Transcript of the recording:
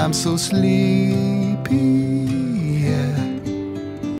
I'm so sleepy.